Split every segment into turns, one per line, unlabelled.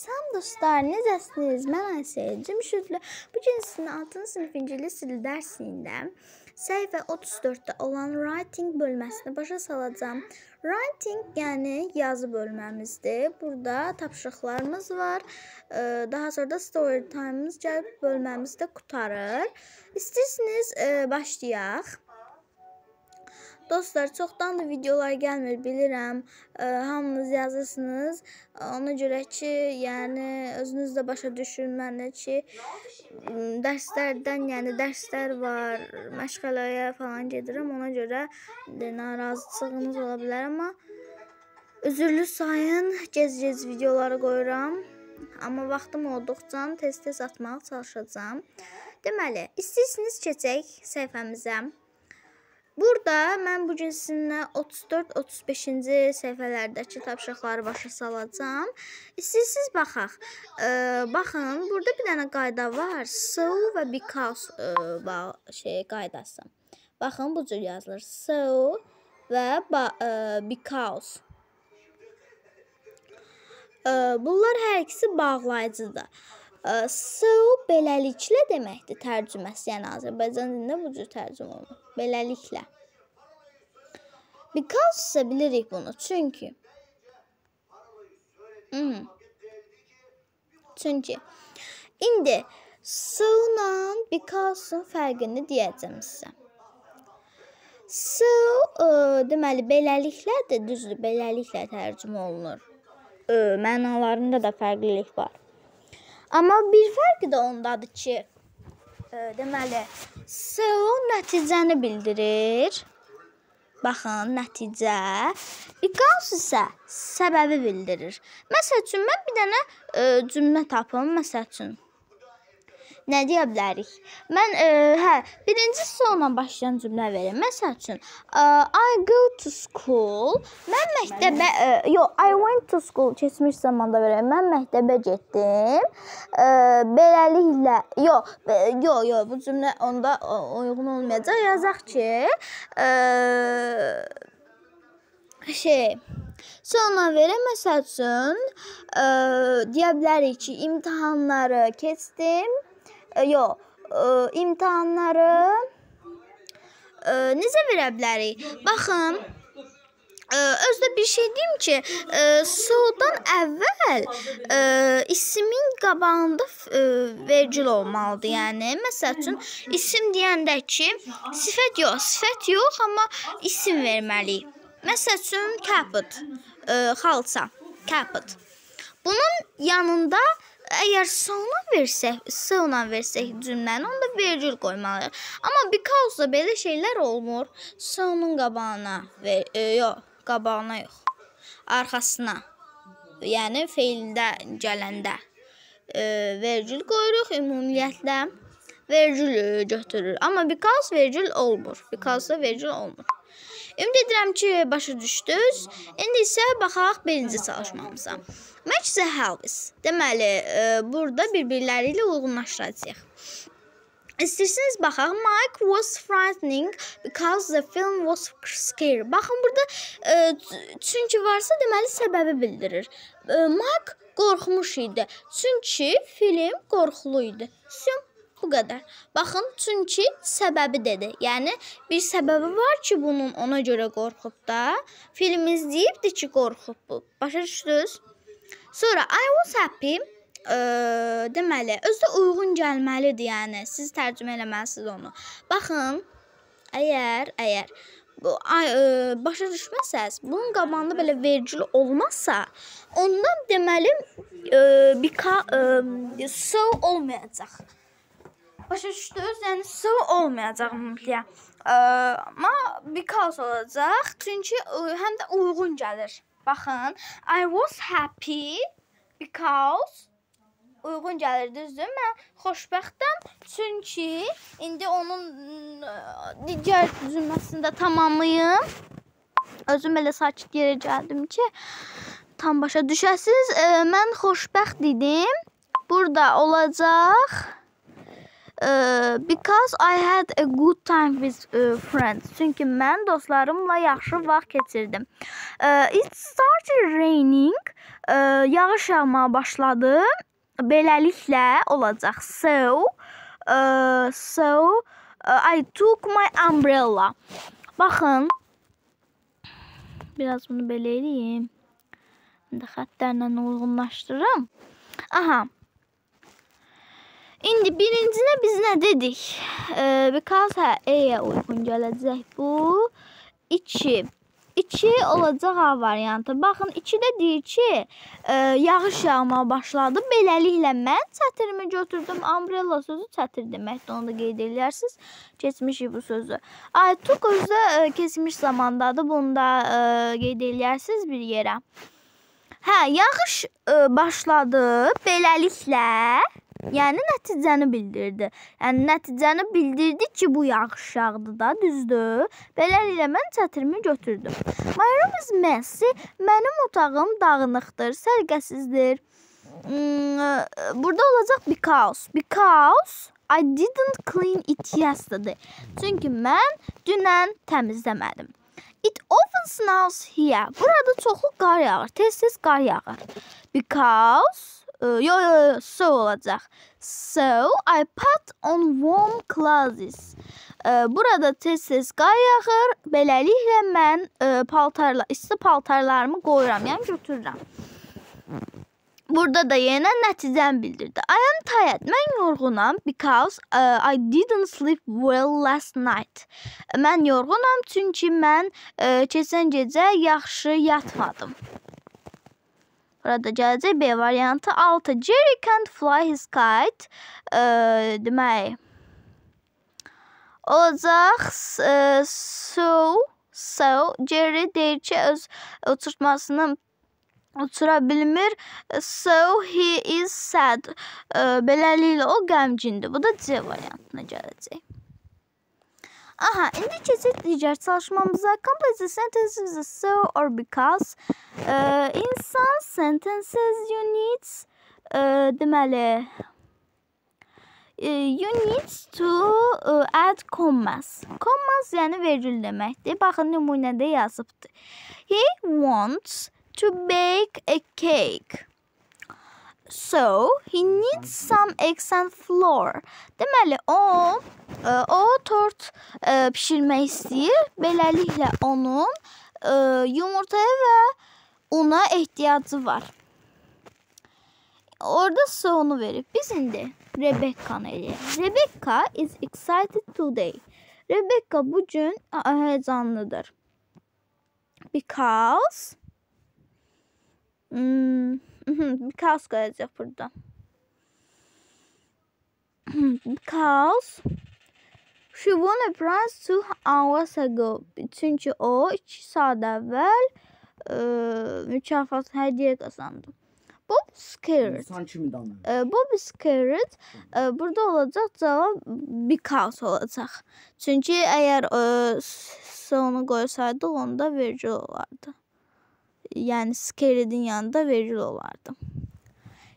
Salam dostlar, necəsiniz? Mən Ayşə Cəmşidli. Bu gün sizin 6-cı sinif ingilis dili dərsində səhifə 34-də olan writing bölməsini başa salacağam. Writing yəni yazı bölməmizdir. Burada tapşırıqlarımız var. Daha sonra da story time'ımız gəlib bölməmizi də qurtarır. İstəyirsiniz başlayaq. Dostlar, çoxdandır videolar gəlmir, bilirəm. Ə, hamınız yazırsınız. Ona görə ki, yəni özünüz də başa düşün ki, dərslərdən, yəni dərslər var, məşğələyə falan gedirəm. Ona görə narazılığınız ola bilər, amma üzrlü sayın, gec-gec videoları qoyuram. Amma vaxtım olduqca tez-tez atmağa çalışacağam. Deməli, istəyirsiniz keçək səhifəmizə. Burada mən bu gün sizinlə 34-35-ci səhifələrdəki tapşırıqları başa salacağam. İstəyirsiniz baxaq. E, baxın, burada bir dənə qayda var. So və because e, şey qaydası. Baxın, bu cür yazılır. So və e, because. E, bunlar hər ikisi bağlayıcıdır. So beləliklə deməkdir tərcüməsi. Yəni Azərbaycan dilində bu cür tərcümə olunur. Beləliklə. Because isə bilirik bunu. Çünki Hmm. Çünki indi so-la because-un fərqini deyəcəm sizə. So, ə, deməli beləliklə də düzdür, beləliklə tərcümə olunur. Ə, mənalarında da fərqlilik var. Amma bir fərqi də ondadır ki, e, deməli, so nəticəni bildirir. Baxın, nəticə. Because isə səbəbi bildirir. Məsəl üçün mən bir dənə e, cümlə tapım, məsəl üçün nə deyə bilərik? Mən ə, e, hə, birinci sonla başlayan cümlə verim. Məsəl üçün, ə, I go to school. Mən məktəbə, ə, e, yox, I went to school keçmiş zamanda verəm. Mən məktəbə getdim. Ə, beləliklə, yox, yox, yox, bu cümlə onda uyğun olmayacaq. Yazaq ki, ə, şey Sonra verəm məsəl üçün, ə, deyə bilərik ki, imtahanları keçdim e, yox, e, imtahanları e, necə verə bilərik? Baxın, e, özdə bir şey deyim ki, e, sodan əvvəl e, ismin qabağında e, vergül olmalıdır. Yəni məsəl üçün isim deyəndə ki, sifət yox, sifət yox, amma isim verməliyik. Məsəl üçün caput, e, xalça, caput. Bunun yanında Əgər sona versək, s-la versək cümləni, onda vergül qoymalıyıq. Amma because-da belə şeylər olmur. S-nun qabağına və e, yox, qabağına yox. Arxasına. Yəni feildə gələndə e, vergül qoyuruq ümumiyyətlə vergül götürür. Amma because vergül olmur. Because-da vergül olmur. Ümid edirəm ki, başa düşdünüz. İndi isə baxaq birinci çalışmamıza. Match the helps. Deməli, e, burada bir-birləri ilə uyğunlaşdıracağıq. İstəyirsiniz baxaq. Mike was frightening because the film was scary. Baxın burada e, çünki varsa deməli səbəbi bildirir. E, Mike qorxmuş idi. Çünki film qorxulu idi. Sim Bu qədər. Baxın, çünki səbəbi dedi. Yəni bir səbəbi var ki, bunun ona görə qorxub da. Film izləyibdi ki, qorxub bu. Başa düşdünüz? Sonra I was happy ə, deməli, özü uyğun gəlməlidir, yəni siz tərcümə eləməlisiniz onu. Baxın, əgər əgər bu ə, başa düşməsəz, bunun qabağında belə vergül olmazsa, ondan deməli ə, bika ə, so olmayacaq. Başa düşdünüz? Yəni so olmayacaq ümumiyyətlə. Amma because olacaq, çünki ə, həm də uyğun gəlir. Baxın, I was happy because uyğun gəlir, düzdür? Mən xoşbəxtəm, çünki indi onun digər cümləsini də tamamlayım. Özüm belə sakit yerə gəldim ki, tam başa düşəsiz. E, mən xoşbəxt idim. Burada olacaq Uh, because I had a good time with uh, friends. Çünki mən dostlarımla yaxşı vaxt keçirdim. Uh, it started raining. Uh, yağış yağmağa başladı. Beləliklə olacaq. So, uh, so uh, I took my umbrella. Baxın. Biraz bunu belə eləyim. İndi xəttlərlə uyğunlaşdırım. Aha. İndi birincinə biz nə dedik? Ee, because hə, E-yə uyğun gələcək bu. 2. 2 olacaq A variantı. Baxın, 2-də deyir ki, e, yağış yağmağa başladı. Beləliklə mən çətirimi götürdüm. Umbrella sözü çətir deməkdir. Onu da qeyd edərsiniz. Keçmişik bu sözü. I took özü də e, keçmiş zamandadır. Bunu da e, qeyd edərsiniz bir yerə. Hə, yağış e, başladı. Beləliklə Yəni nəticəni bildirdi. Yəni nəticəni bildirdi ki, bu yağış yağdı da, düzdür? Beləliklə mən çətirimi götürdüm. İs messy. Mənim otağım dağınıqdır, səliqəsizdir. Hmm, burada olacaq because. Because I didn't clean it yesterday. Çünki mən dünən təmizləmədim. It often snows here. Burada çoxlu qar yağır. Tez-tez qar yağır. Because Yo so olacaq. So I put on warm clothes. Burada tez-tez qar yağır. Beləliklə mən paltarla isti paltarlarımı qoyuram, yəni götürürəm. Burada da yenə nəticəni bildirdi. I am tired. Mən yorğunam because uh, I didn't sleep well last night. Mən yorğunam çünki mən uh, keçən gecə yaxşı yatmadım. Burada B variantı 6. Jerry can't fly his kite. E, demək olacaq. E, so so Jerry deyir ki, öz uçurtmasını uçura bilmir. So he is sad. E, beləliklə o qəmgindir. Bu da C variantına gələcək. Aha, indi keçək digər çalışmamıza. Complete the sentences so or because. Uh, in some sentences you need uh, deməli you need to uh, add commas. Commas yəni vergül deməkdir. Baxın nümunədə yazıbdı. He wants to bake a cake. So, he needs some eggs and flour. Deməli, o ə, o tort ə, bişirmək istəyir. Beləliklə onun ə, yumurtaya və una ehtiyacı var. Orada sonu verib. Biz indi Rebecca-nı eləyək. Rebecca is excited today. Rebecca bu gün həyəcanlıdır. Because hmm, kaos gelecek burada. Because she won a prize two hours ago. Çünkü o iki saat evvel e, mükafat hediye kazandı. Bob scared. E, Bob scared. E, burada olacak cevap because olacak. Çünkü eğer e, sonu koysaydı onda verici olardı. Yani Scared'in yanında Virgil olardı.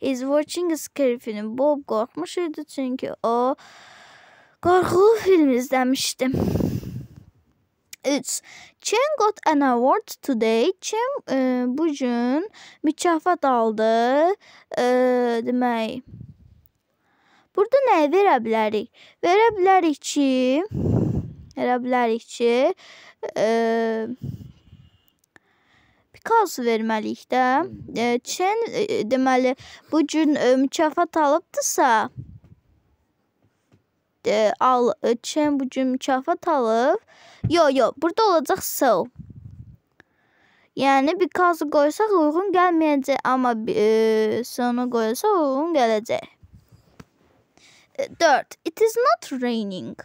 Is watching scary film. Bob korkmuşydu çünkü o korkulu film izlemişti. 3. Chen got an award today. Chen e, bugün mükafat aldı. E, demək. Burada nəyi verə bilərik? Verə bilərik ki, verə bilərik ki, e, Picasso verməliyik də. Çin deməli bu gün mükafat alıbdısa, al Çin bu gün mükafat alıb. Yo, yo, burada olacaq so. Yəni Picasso qoysaq uyğun gəlməyəcək, amma e, sonu qoysaq uyğun gələcək. 4. It is not raining.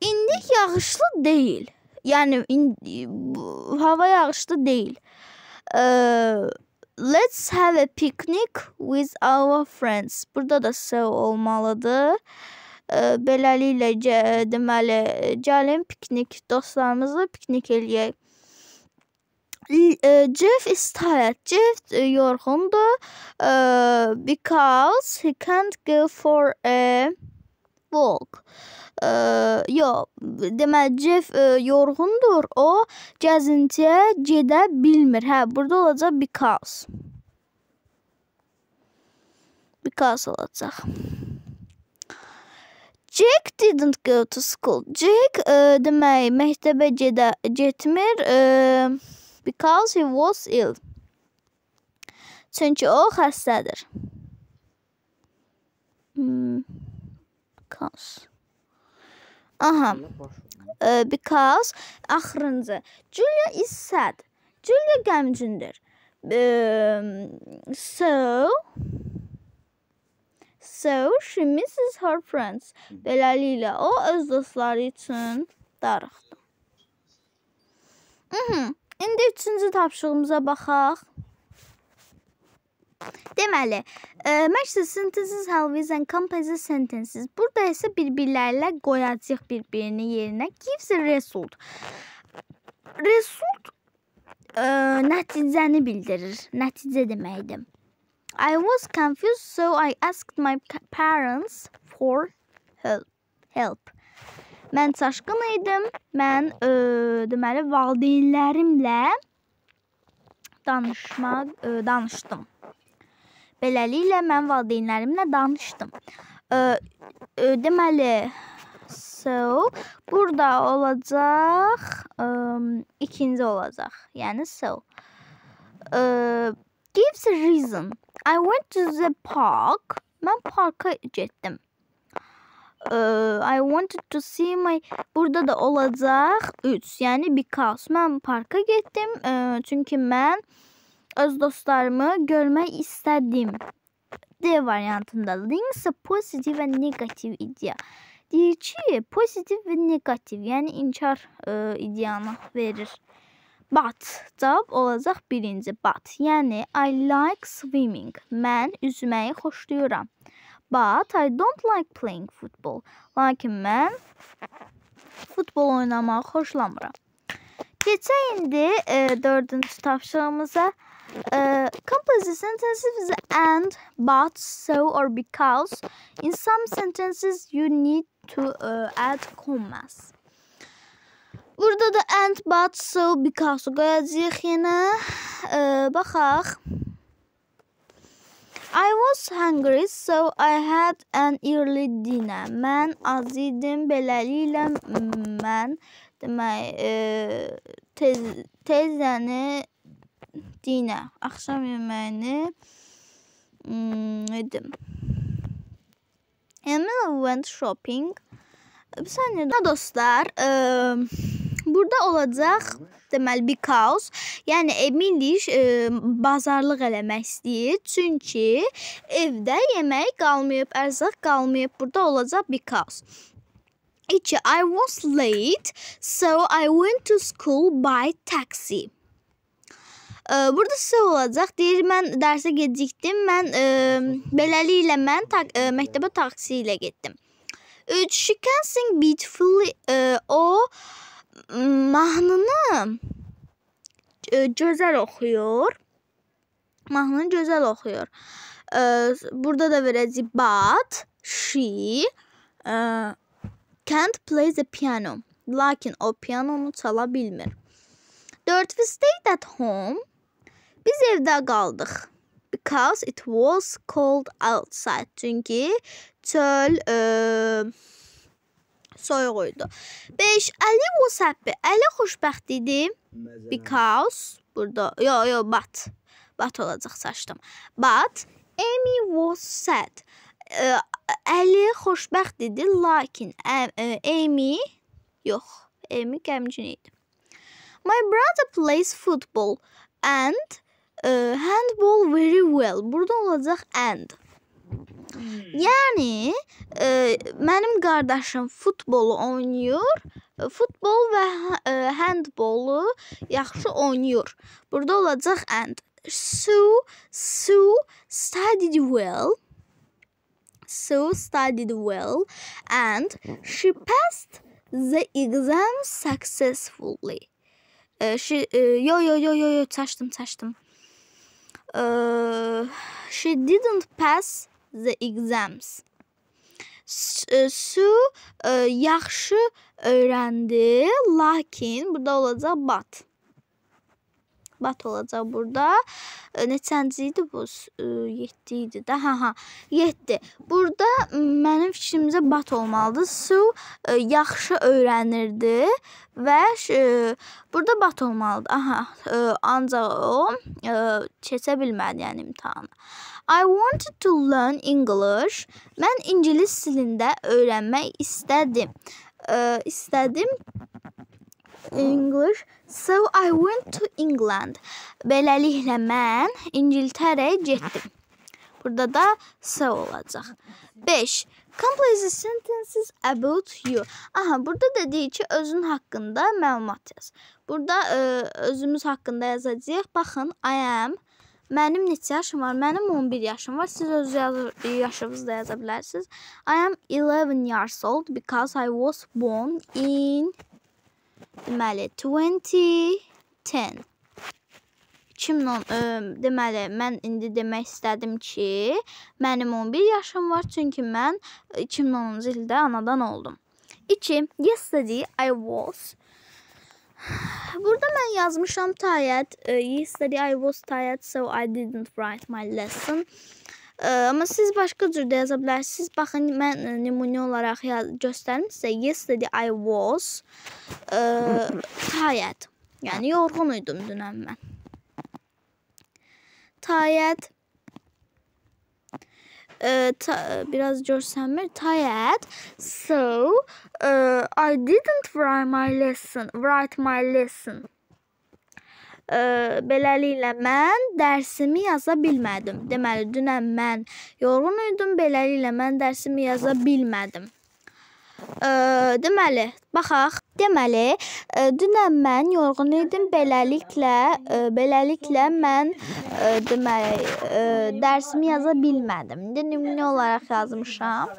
İndi yağışlı deyil. Yəni indi, hava yağışlı deyil. Let's have a picnic with our friends. Burada da so olmalıdır. Uh, beləliklə deməli gəlin piknik dostlarımızla piknik eləyək. Jeff is tired. Jeff yorğundur. Uh, because he can't go for a walk. Ə, yox, deməli Jeff ə, yorğundur. O gəzintiyə gedə bilmir. Hə, burada olacaq because. Because olacaq. Jack didn't go to school. Jack ə, demək məktəbə gedə getmir ə, because he was ill. Çünki o xəstədir. Because. Aha. Uh, because axırıncı. Julia is sad. Julia qəmgindir. Um, so So she misses her friends. Beləliklə o öz dostları üçün darıxdı. Mhm. İndi üçüncü tapşırığımıza baxaq. Deməli, ə, match the sentences always and compose sentences. Burada isə bir-birlərlə qoyacağıq bir-birini yerinə. Gives a result. Result ə, nəticəni bildirir. Nəticə deməkdir. I was confused so I asked my parents for help. help. Mən çaşqın idim. Mən ə, deməli valideynlərimlə danışmaq ə, danışdım. Beləliklə mən valideynlərimlə danışdım. Ə, ə, deməli so burada olacaq ə, ikinci olacaq. Yəni so. Ə, gives a reason. I went to the park. Mən parka getdim. Uh, I wanted to see my burada da olacaq 3. Yəni because mən parka getdim. Uh, çünki mən öz dostlarımı görmək istədim. D variantında links pozitiv və negativ idea. Deyir ki, pozitiv və negativ, yəni inkar ə, ideyanı verir. But cavab olacaq birinci but. Yəni I like swimming. Mən üzməyi xoşlayıram. But I don't like playing football. Lakin mən futbol oynamağı xoşlamıram. Keçək indi e, dördüncü tapşırığımıza. Uh, compose sentences and, but, so, or because. In some sentences, you need to uh, add commas. Burada da and, but, so, because qoyacağıq yenə. Uh, baxaq. I was hungry, so I had an early dinner. Mən az idim, beləliklə mən demək, e, tez tezəni dinə, axşam yeməyini yedim. Emily went shopping. Bir saniyə dostlar, e, burada olacaq deməli because, yəni Emily e, bazarlıq eləmək istəyir. Çünki evdə yemək qalmayıb, ərzaq qalmayıb. Burada olacaq because. 2. I was late, so I went to school by taxi. Burada sizə olacaq. Deyir mən dərsə gecikdim. Mən ə, beləliklə mən ta ə, məktəbə taksi ilə getdim. 3. She can sing beautifully. Ə, o mahnını ə, gözəl oxuyur. Mahnını gözəl oxuyur. Ə, burada da verəcək but she ə, can't play the piano. Lakin o pianonu çala bilmir. 4. We stayed at home. Biz evdə qaldıq. Because it was cold outside. Çünki çöl ə, soyuq idi. 5. Ali was happy. Ali xoşbəxt idi. Because burada yo yo but but olacaq saçdım. But Amy was sad. Ə, Ali xoşbəxt idi, lakin ə, ə, Amy yox, Amy qəmgin idi. My brother plays football and uh, handball very well. Burada olacaq and. Yəni ə, mənim qardaşım futbolu oynayır. Futbol və ə, handbolu yaxşı oynayır. Burada olacaq and. Sue, Sue studied well. Sue studied well and she passed the exam successfully. Ee, she, e, yo yo yo yo yo çaşdım çaşdım. Uh, she didn't pass the exams. Su ə, yaxşı öyrəndi, lakin burada olacaq but. Bat olacaq burada. Neçənci idi bu? 7 idi də. Hə, hə. 7. Burada mənim fikrimcə bat olmalıdır. Su yaxşı öyrənirdi və burada bat olmalıdır. Aha, ancaq o keçə bilmədi yəni imtahanı. I wanted to learn English. Mən ingilis dilində öyrənmək istədim. Ə, istədim English. So I went to England. Beləliklə mən İngiltərəyə getdim. Burada da so olacaq. 5. Complete sentences about you. Aha, burada dediyi ki, özün haqqında məlumat yaz. Burada ə, özümüz haqqında yazacağıq. Baxın, I am Mənim neçə yaşım var? Mənim 11 yaşım var. Siz öz yaşınızı da yaza bilərsiniz. I am 11 years old because I was born in Deməli 2010. 2010 ə, deməli mən indi demək istədim ki, mənim 11 yaşım var, çünki mən 2010-cu ildə anadan oldum. 2. Yesterday I was Burada mən yazmışam tired. Yesterday I was tired so I didn't write my lesson. Amma siz başqa cür də yaza bilərsiniz. Baxın, mən nümunə olaraq göstərim sizə. Yesterday I was ə, tired. Yəni yorğun idim dünən mən. Tired ə, ta, biraz görsənmir. Tired. So, uh, I didn't write my lesson. Write my lesson. Ə, beləliklə mən dərsimi yaza bilmədim. Deməli, dünən mən yorğun idim, beləliklə mən dərsimi yaza bilmədim. Ə, deməli, baxaq. Deməli, ə, dünən mən yorğun idim, beləliklə, ə, beləliklə mən ə, deməli, ə, dərsimi yaza bilmədim. İndi nümunə olaraq yazmışam.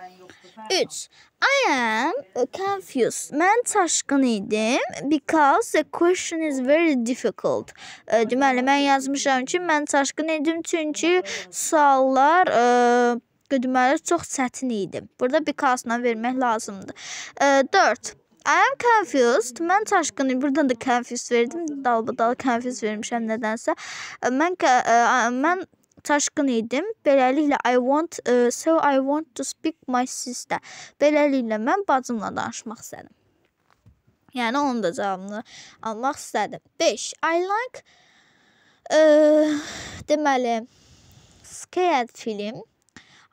3. I am confused. Mən çaşqın idim because the question is very difficult. Deməli mən yazmışam ki, mən çaşqın idim çünki suallar ə, deməli çox çətin idi. Burada because-la vermək lazımdır. 4. I am confused. Mən çaşqınım. Buradan da confused verdim. Dalbadal confused vermişəm nədənsə. Mən mən çaşqın idim. Beləliklə I want uh, so I want to speak my sister. Beləliklə mən bacımla danışmaq istədim. Yəni onun da cavabını almaq istədim. 5. I like uh, deməli scared film.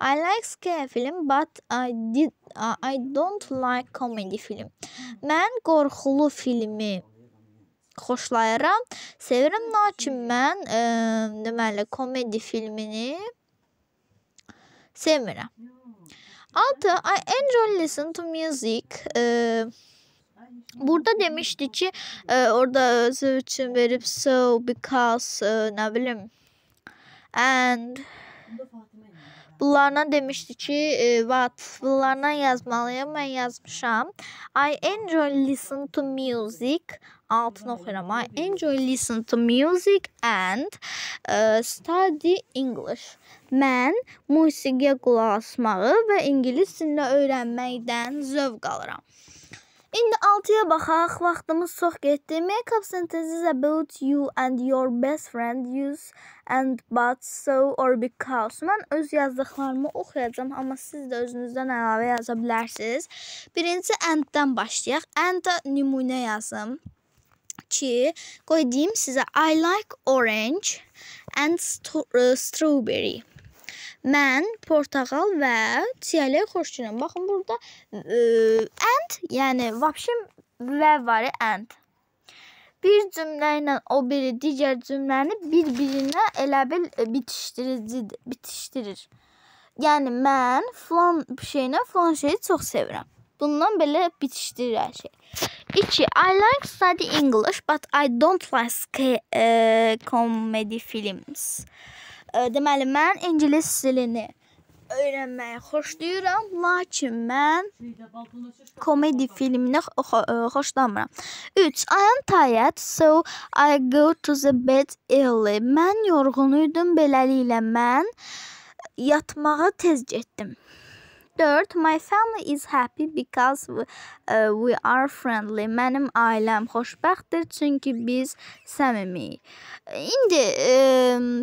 I like scary film, but I did I don't like comedy film. Mən qorxulu filmi xoşlayıram. Sevirəm, lakin mən ə, deməli komedi filmini sevmirəm. 6. I enjoy listen to music. Ə, Burada demişdi ki, ə, orada özü üçün verib so because ə, nə bilim and Bunlardan demişdi ki, e, what bunlardan yazmalıyam. Mən yazmışam. I enjoy listen to music. Altını oxuyuram. I enjoy listen to music and uh, study English. Mən musiqiyə qulaq asmağı və ingilis dilini öyrənməkdən zövq alıram. İndi 6-ya baxaq. Vaxtımız çox getdi. Make up sentences about you and your best friend use and but so or because. Mən öz yazdıqlarımı oxuyacağam, amma siz də özünüzdən əlavə yaza bilərsiniz. Birinci and-dən başlayaq. And-da nümunə yazım ki, qoy deyim sizə I like orange and strawberry. Mən portağal və çiyələk xoşlayıram. Baxın burada ə, and, yəni vəbşim və var and. Bir cümlə ilə o biri digər cümləni bir-birinə elə bil bitişdiricidir, bitişdirir. Yəni mən falan şeylə falan şeyi çox sevirəm. Bundan belə bitişdirir hər şey. 2. I like study English but I don't like uh, comedy films. Deməli mən ingilis dilini öyrənməyi xoşlayıram, lakin mən komedi filmini xoşlamıram. 3. I am tired, so I go to the bed early. Mən yorğun idim, beləliklə mən yatmağa tez getdim. 4. My family is happy because we, uh, we are friendly. Mənim ailəm xoşbəxtdir çünki biz səmimiyik. İndi e,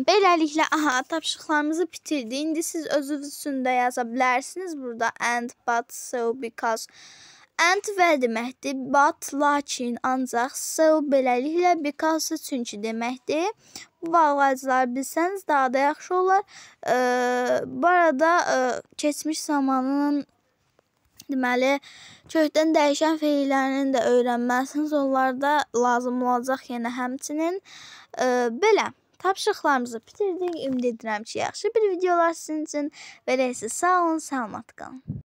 beləliklə aha tapşırıqlarımızı bitirdik. İndi siz özünüz üçün də yaza bilərsiniz burada and but so because and və deməkdir, but lakin ancaq so beləliklə because çünki deməkdir. Bu bağlacıları bilsəniz daha da yaxşı olar. E, bu arada e, keçmiş zamanın deməli kökdən dəyişən feillərini də öyrənməlisiniz. Onlar da lazım olacaq yenə həmçinin. E, belə tapşırıqlarımızı bitirdik. Ümid edirəm ki, yaxşı bir videolar sizin üçün verəcək. Sağ olun, salamat qalın.